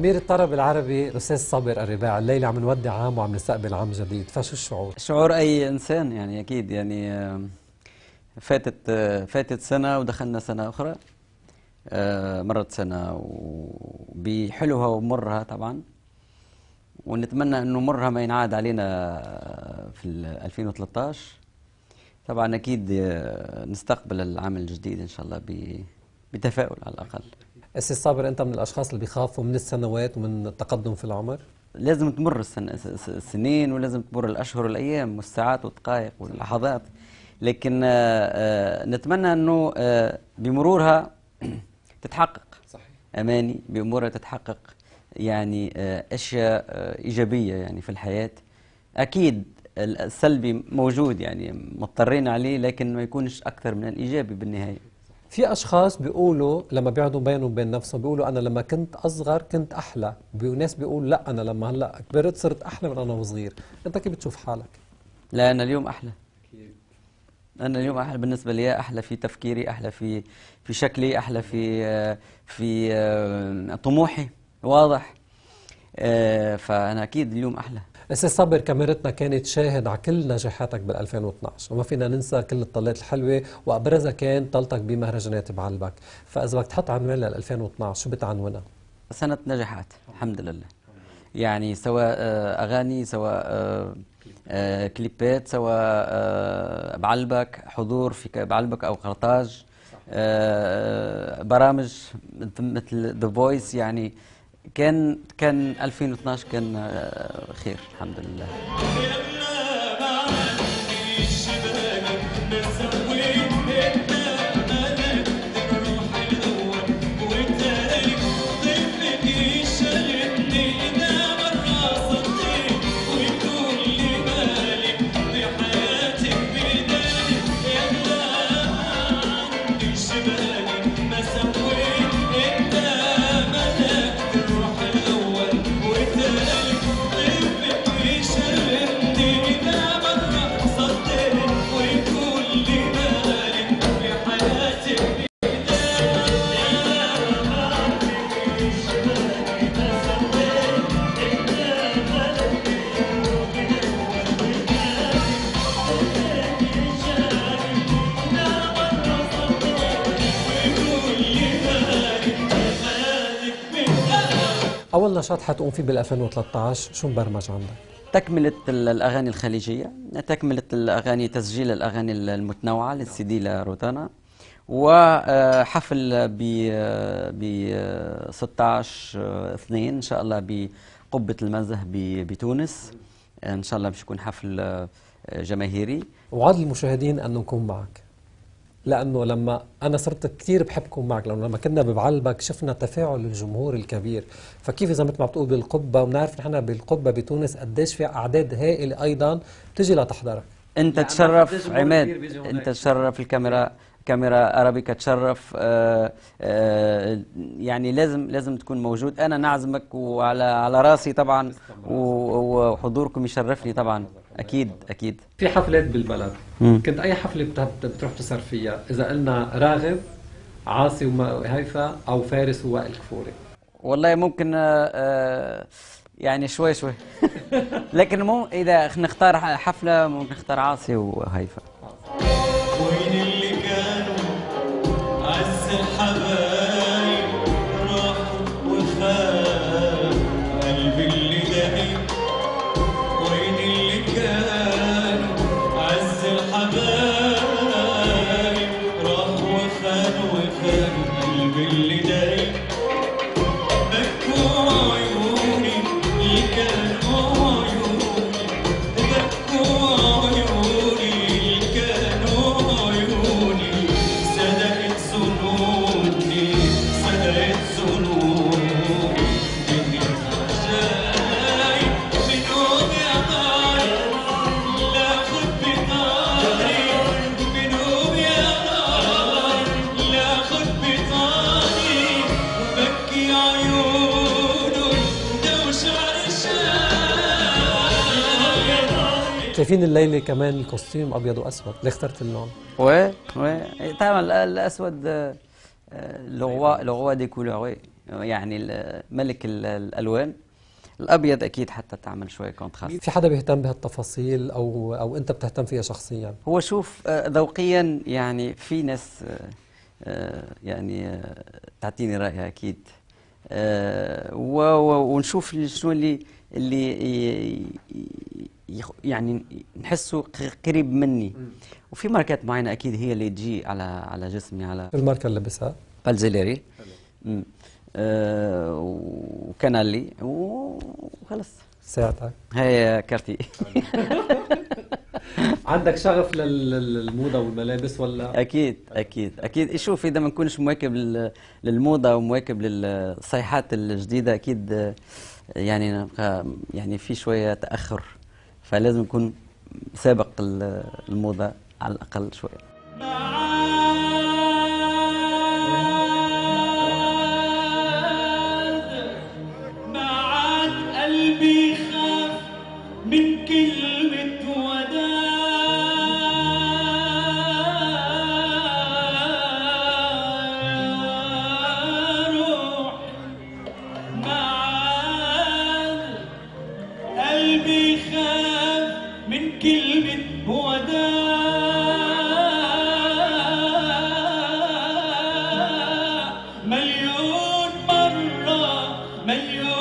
أمير الطرب العربي الأستاذ صابر الرباع الليلة عم نودع عام وعم نستقبل عام جديد. فشو الشعور؟ شعور أي إنسان يعني أكيد يعني آه، فاتت آه، فاتت سنة ودخلنا سنة أخرى آه، مرت سنة وبحلوها ومرها طبعا. ونتمنى إنه مرها ما ينعاد علينا في 2013 طبعا أكيد نستقبل العام الجديد إن شاء الله بتفاؤل على الأقل. أستاذ صابر أنت من الأشخاص اللي بيخافوا من السنوات ومن التقدم في العمر؟ لازم تمر السن... السنين ولازم تمر الأشهر والأيام والساعات والدقائق واللحظات لكن آه، آه، نتمنى أنه آه، بمرورها تتحقق صحيح. أماني بأمورها تتحقق يعني أشياء إيجابية يعني في الحياة أكيد السلبي موجود يعني مضطرين عليه لكن ما يكونش أكثر من الإيجابي بالنهاية في أشخاص بيقولوا لما بيقعدوا بينهم وبين نفسهم بيقولوا أنا لما كنت أصغر كنت أحلى. وناس بيقولوا لا أنا لما هلأ كبرت صرت أحلى من أنا وصغير. أنت كيف بتشوف حالك؟ لا أنا اليوم أحلى. أنا اليوم أحلى. بالنسبة لي أحلى في تفكيري أحلى في في شكلي أحلى في في آه، طموحي. واضح. آه، فأنا أكيد اليوم أحلى. أستاذ صابر كاميرتنا كانت شاهد على كل نجاحاتك بال 2012 وما فينا ننسى كل الطلات الحلوة وأبرزها كان طلتك بمهرجانات بعلبك فإذا بدك تحط عنوان لل 2012 شو بتعنونها؟ سنة نجاحات الحمد لله يعني سواء آه، أغاني سواء آه، آه، كليبات سواء بعلبك حضور في بعلبك أو قرطاج برامج مثل ذا فويس يعني كان كان 2012 كان آه، خير الحمد لله. أول نشاط حتقوم فيه بال 2013 شو مبرمج عندك؟ تكملة الأغاني الخليجية تكملة الأغاني تسجيل الأغاني المتنوعة للسي دي لروتانا وحفل ب ب 16 2 إن شاء الله بقبة المزه بتونس. إن شاء الله باش يكون حفل آه، جماهيري. وعد المشاهدين أن نكون معك. لأنه لما أنا صرت كثير بحبكم معك لأنه لما كنا ببعلبك شفنا تفاعل الجمهور الكبير. فكيف إذا مثل ما بتقول بالقبة وبنعرف نحن بالقبة بتونس قديش في أعداد هائلة أيضا بتجي لتحضرك. أنت يعني تشرف عماد أنت تشرف الكاميرا كاميرا أرابيكا تشرف آه آه يعني لازم لازم تكون موجود. أنا نعزمك وعلى على راسي طبعا وحضوركم يشرفني طبعا. أكيد أكيد. في حفلات بالبلد. مم. كنت أي حفلة بتروح تسهر فيها؟ إذا قلنا راغب عاصي وهيفا أو فارس ووائل كفوري. والله ممكن آه, آه، يعني شوي شوي. لكن مو إذا نختار حفلة ممكن نختار عاصي وهيفا. شايفين الليلة كمان ال costume أبيض وأسود؟ ليه اخترت اللون؟ oui oui طبعا roi le roi des couleurs يعني ال- ملك ال- الألوان. الأبيض أكيد حتى تعمل شوية contraste في حدا بيهتم بهالتفاصيل أو أو أنت بتهتم فيها شخصيا؟ هو شوف آه، ذوقيا يعني في ناس آه، آه، يعني آه، تعطيني رأيها أكيد. آه، و- و- ونشوف شنو اللي اللي ي- ي- يخ- يعني نحسه قريب مني. وفي ماركات معينة أكيد هي اللي تجي على على جسمي على الماركة اللي لبسها بالزيليري. آه، وكانالي وخلص ساعتك هي كارتي. عندك شغف لل- للموضة والملابس ولا؟ أكيد أكيد أكيد. شوف إذا ما نكونش مواكب لل- للموضة ومواكب للصيحات الجديدة أكيد آه، يعني نبقى يعني في شوية تأخر. فلازم نكون سابق ال- الموضة على الأقل شوية.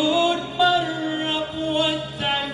مليون مرة بودعك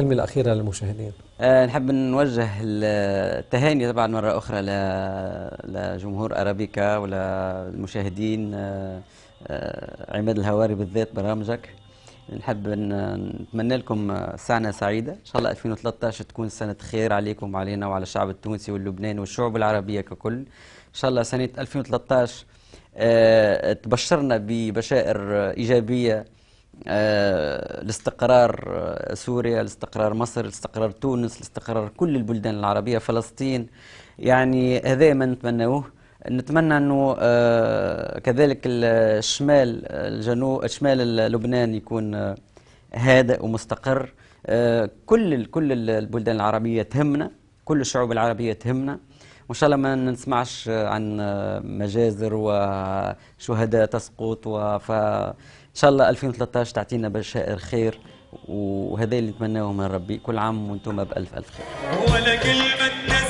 الكلمة الأخيرة للمشاهدين. آه، نحب نوجه التهاني طبعا مرة أخرى لجمهور أرابيكا وللمشاهدين آه، آه، عماد الهواري بالذات برامجك. نحب نتمنى لكم سنة سعيدة. إن شاء الله 2013 تكون سنة خير عليكم وعلينا وعلى الشعب التونسي واللبناني والشعوب العربية ككل. إن شاء الله سنة 2013 آه، تبشرنا ببشائر إيجابية آه، لاستقرار آه، سوريا لاستقرار مصر لاستقرار تونس لاستقرار كل البلدان العربية فلسطين. يعني هذا ما نتمناه نتمنى أنه آه، كذلك الشمال الجنوب شمال لبنان يكون آه، هادئ ومستقر. آه، كل كل البلدان العربية تهمنا كل الشعوب العربية تهمنا. وإن شاء الله ما نسمعش عن مجازر وشهداء تسقط وف إن شاء الله 2013 تعطينا بشائر خير وهذا اللي نتمناه من ربي. كل عام وأنتم بألف ألف خير. ولا كلمة